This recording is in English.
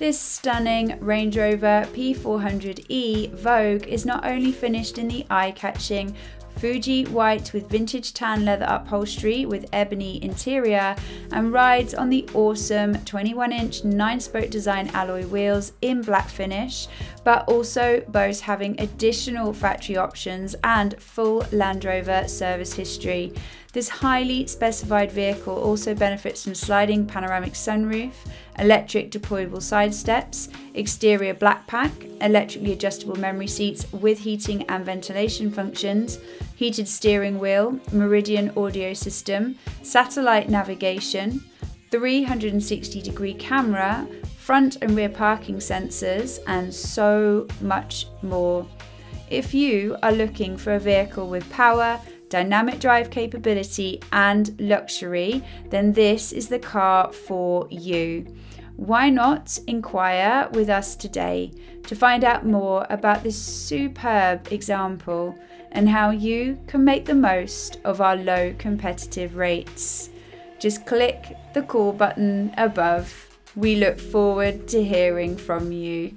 This stunning Range Rover P400e Vogue is not only finished in the eye-catching Fuji white with vintage tan leather upholstery with ebony interior and rides on the awesome 21 inch 9 spoke design alloy wheels in black finish, but also boasts having additional factory options and full Land Rover service history. This highly specified vehicle also benefits from sliding panoramic sunroof, electric deployable side steps, exterior black pack, electrically adjustable memory seats with heating and ventilation functions, heated steering wheel, Meridian audio system, satellite navigation, 360 degree camera, front and rear parking sensors, and so much more. If you are looking for a vehicle with power, dynamic drive capability, and luxury, then this is the car for you. Why not inquire with us today to find out more about this superb example and how you can make the most of our low competitive rates? Just click the call button above. We look forward to hearing from you.